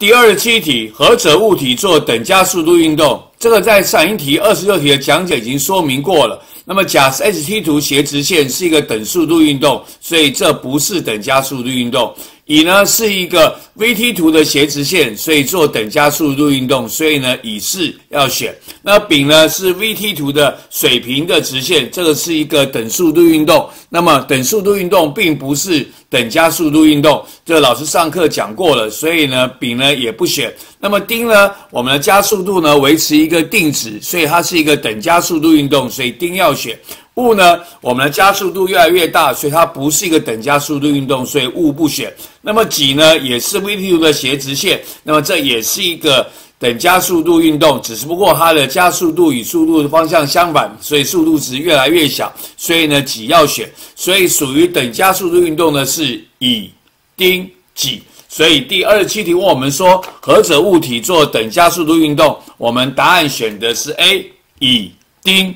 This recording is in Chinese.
第二十七题，何者物体做等加速度运动？这个在上一题二十六题的讲解已经说明过了。那么假设 h t 图斜直线是一个等速度运动，所以这不是等加速度运动。乙呢是一个 v-t 图的斜直线，所以做等加速度运动，所以呢乙是要选。那丙呢是 v-t 图的水平的直线，这个是一个等速度运动。那么等速度运动并不是等加速度运动，这老师上课讲过了，所以呢丙呢也不选。那么丁呢，我们的加速度呢维持一个定值，所以它是一个等加速度运动，所以丁要选。物呢，我们的加速度越来越大，所以它不是一个等加速度运动，所以物不选。那么己呢，也是 v-t 图的斜直线，那么这也是一个等加速度运动，只是不过它的加速度与速度的方向相反，所以速度值越来越小，所以呢己要选。所以属于等加速度运动的是乙、丁、己。所以第二十七题问我们说，何者物体做等加速度运动？我们答案选的是 A，乙、丁、